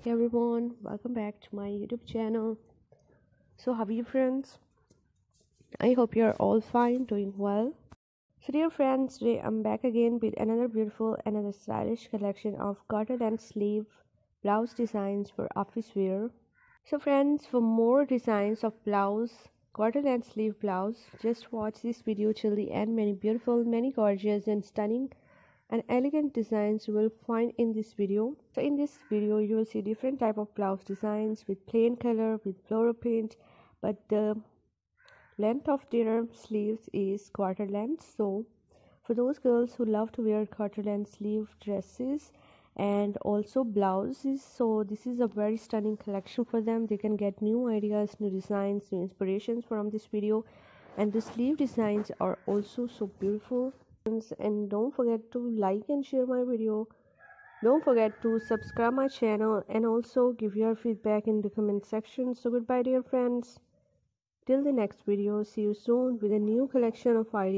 Hey everyone, welcome back to my YouTube channel. So, how are you, friends? I hope you're all fine, doing well. So, dear friends, today I'm back again with another beautiful, another stylish collection of quarter and sleeve blouse designs for office wear. So, friends, for more designs of blouse, quarter and sleeve blouse, just watch this video till the end. Many beautiful, many gorgeous, and stunning and elegant designs you will find in this video. So in this video you will see different type of blouse designs with plain color with floral print but the length of their sleeves is quarter length. So for those girls who love to wear quarter length sleeve dresses and also blouses so this is a very stunning collection for them. They can get new ideas new designs new inspirations from this video. And the sleeve designs are also so beautiful and don't forget to like and share my video. Don't forget to subscribe my channel and also give your feedback in the comment section. So goodbye dear friends. Till the next video see you soon with a new collection of ideas